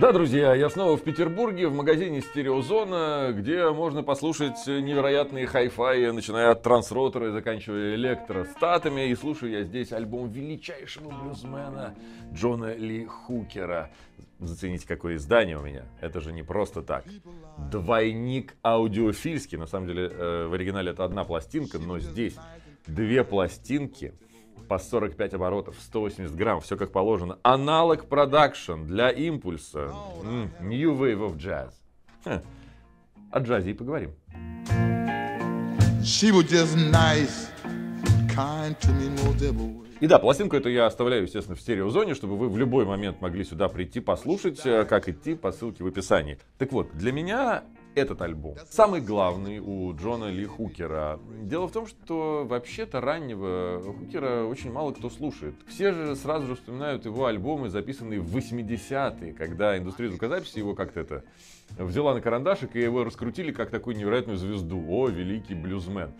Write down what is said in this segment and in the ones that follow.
Да, друзья, я снова в Петербурге, в магазине Стереозона, где можно послушать невероятные хай-фай, начиная от Transrotor'а и заканчивая электростатами. И слушаю я здесь альбом величайшего блюзмена Джона Ли Хукера. Зацените, какое издание у меня. Это же не просто так. Двойник аудиофильский. На самом деле, э, в оригинале это одна пластинка, но здесь две пластинки по 45 оборотов, 180 грамм, все как положено. Analogue Productions для Impulse. New Wave of Jazz. Хм. О джазе и поговорим. She was just nice, kind to me way. И да, пластинку эту я оставляю, естественно, в стереозоне, чтобы вы в любой момент могли сюда прийти, послушать, э, как идти по ссылке в описании. Так вот, для меня этот альбом самый главный у Джона Ли Хукера. Дело в том, что вообще-то раннего Хукера очень мало кто слушает. Все же сразу же вспоминают его альбомы, записанные в 80-е, когда индустрия звукозаписи его как-то это взяла на карандашик и его раскрутили как такую невероятную звезду. О, великий блюзмен.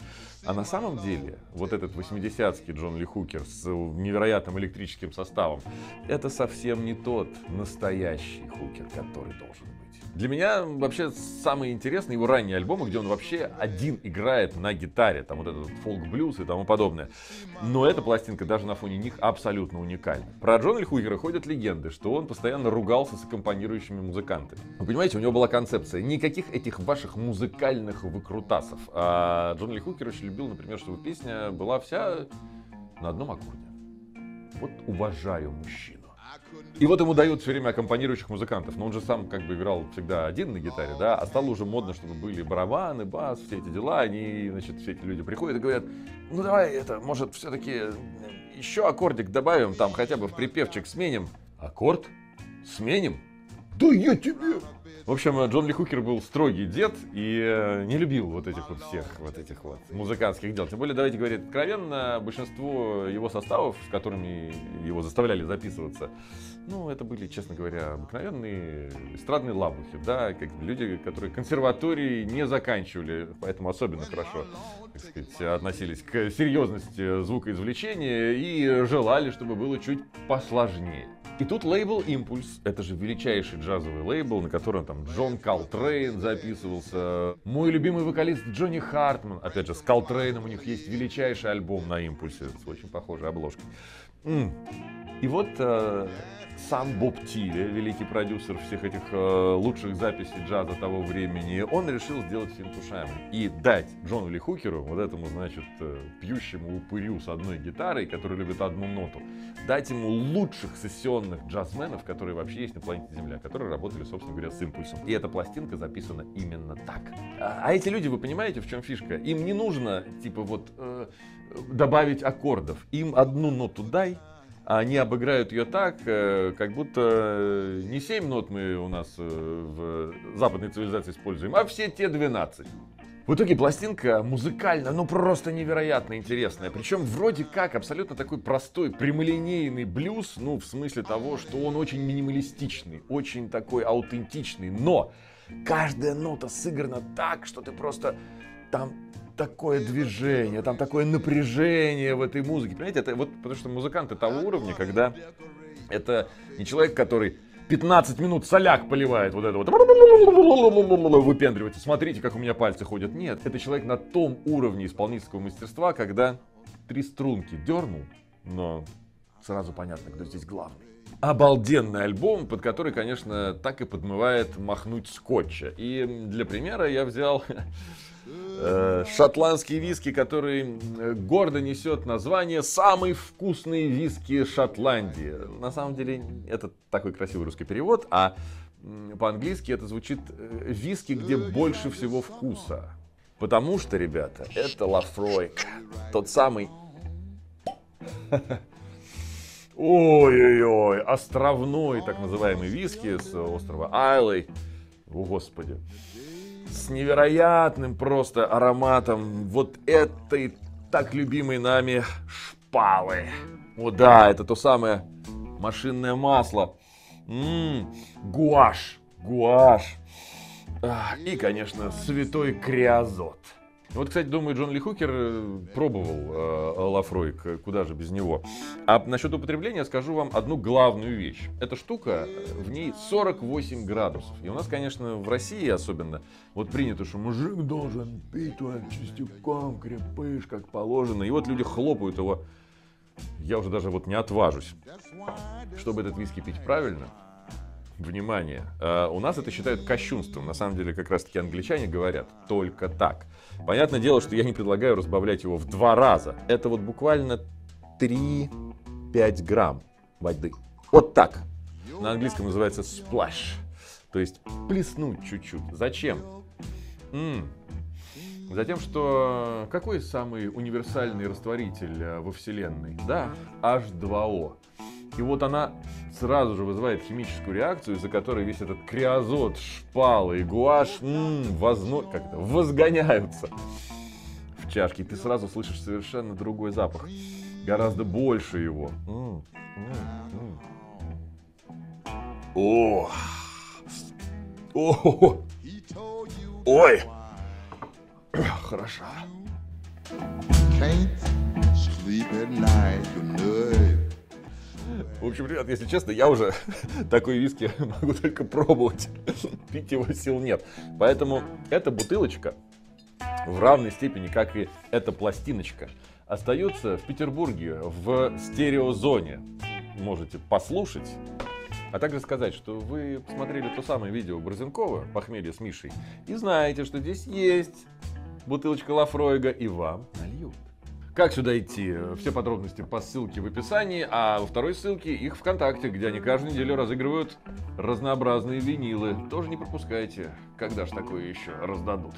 А на самом деле, вот этот 80-ский Джон Ли Хукер с невероятным электрическим составом, это совсем не тот настоящий Хукер, который должен быть. Для меня вообще самый интересный его ранние альбомы, где он вообще один играет на гитаре, там вот этот фолк-блюз и тому подобное. Но эта пластинка даже на фоне них абсолютно уникальна. Про Джона Ли Хукера ходят легенды, что он постоянно ругался с аккомпанирующими музыкантами. Вы понимаете, у него была концепция никаких этих ваших музыкальных выкрутасов. А Джон Ли Хукер очень любил, например, чтобы песня была вся на одном аккорде. Вот уважаю мужчину. И вот ему дают все время аккомпанирующих музыкантов. Но он же сам как бы играл всегда один на гитаре, да, а стало уже модно, чтобы были барабаны, бас, все эти дела. Они, значит, все эти люди приходят и говорят, ну давай это, может, все-таки еще аккордик добавим, там хотя бы в припевчик сменим. Аккорд? Сменим? Да я тебе! В общем, Джон Ли Хукер был строгий дед и э, не любил вот этих вот всех вот этих вот музыкантских дел. Тем более, давайте говорить откровенно, большинство его составов, с которыми его заставляли записываться, ну, это были, честно говоря, обыкновенные эстрадные лабухи, да, как люди, которые консерватории не заканчивали, поэтому особенно хорошо, так сказать, относились к серьезности звукоизвлечения и желали, чтобы было чуть посложнее. И тут лейбл Impulse, это же величайший джазовый лейбл, на котором там Джон Калтрейн записывался, мой любимый вокалист Джонни Хартман, опять же, с Калтрейном у них есть величайший альбом на Impulse с очень похожей обложкой. И вот э, сам Боб Тилли, великий продюсер всех этих э, лучших записей джаза того времени, он решил сделать фильм и дать Джону Ли Хукеру, вот этому, значит, э, пьющему упырю с одной гитарой, который любит одну ноту, дать ему лучших сессионных джазменов, которые вообще есть на планете Земля, которые работали, собственно говоря, с импульсом. И эта пластинка записана именно так. А, а эти люди, вы понимаете, в чем фишка? Им не нужно, типа, вот, э, добавить аккордов. Им одну ноту дай, они обыграют ее так, э, как будто э, не 7 нот мы у нас э, в западной цивилизации используем, а все те 12. В итоге пластинка музыкально, ну просто невероятно интересная. Причем вроде как абсолютно такой простой, прямолинейный блюз, ну в смысле того, что он очень минималистичный, очень такой аутентичный. Но каждая нота сыграна так, что ты просто там такое движение, там такое напряжение в этой музыке. Понимаете, это вот потому что музыканты того уровня, когда это не человек, который 15 минут соляк поливает вот это вот выпендривается. Смотрите, как у меня пальцы ходят. Нет, это человек на том уровне исполнительского мастерства, когда три струнки дернул, но сразу понятно, кто здесь главный. Обалденный альбом, под который, конечно, так и подмывает махнуть скотча. И для примера я взял э, шотландский виски, который гордо несет название «Самый вкусный виски Шотландии». На самом деле, это такой красивый русский перевод, а по-английски это звучит э, «виски, где больше всего вкуса». Потому что, ребята, это Лафройк, тот самый Ой-ой-ой, островной так называемый виски с острова Айлой. О, господи. С невероятным просто ароматом вот этой так любимой нами шпалы. О да, это то самое машинное масло. М-м, гуашь, гуашь. А, И, конечно, святой криозот. Вот, кстати, думаю, Джон Ли Хукер э, пробовал э, Лафройк, куда же без него. А насчет употребления скажу вам одну главную вещь. Эта штука, э, в ней 48 градусов. И у нас, конечно, в России особенно, вот принято, что мужик должен пить он частиком, крепыш, как положено. И вот люди хлопают его. Я уже даже вот не отважусь. Чтобы этот виски пить правильно, внимание, э, у нас это считают кощунством. На самом деле, как раз-таки англичане говорят только так. Понятное дело, что я не предлагаю разбавлять его в два раза. Это вот буквально 3-5 грамм воды. Вот так. На английском называется splash. То есть плеснуть чуть-чуть. Зачем? М-м. Затем, что какой самый универсальный растворитель э, во Вселенной? Да, H2O. И вот она сразу же вызывает химическую реакцию, из-за которой весь этот криозот, шпалы и гуашь м-м, возно... как это, возгоняются в чашке. И ты сразу слышишь совершенно другой запах. Гораздо больше его. М-м, м-м. О! О! Ой! Хороша. Can't sleep at night. В общем, ребят, если честно, я уже такой виски могу только пробовать. Пить его сил нет. Поэтому эта бутылочка в равной степени, как и эта пластиночка, остается в Петербурге в стереозоне. Можете послушать. А также сказать, что вы посмотрели то самое видео Борзенкова «Похмелье с Мишей» и знаете, что здесь есть бутылочка Лафройга и вам нальют. Как сюда идти? Все подробности по ссылке в описании, а во второй ссылке их ВКонтакте, где они каждую неделю разыгрывают разнообразные винилы. Тоже не пропускайте, когда ж такое еще раздадут.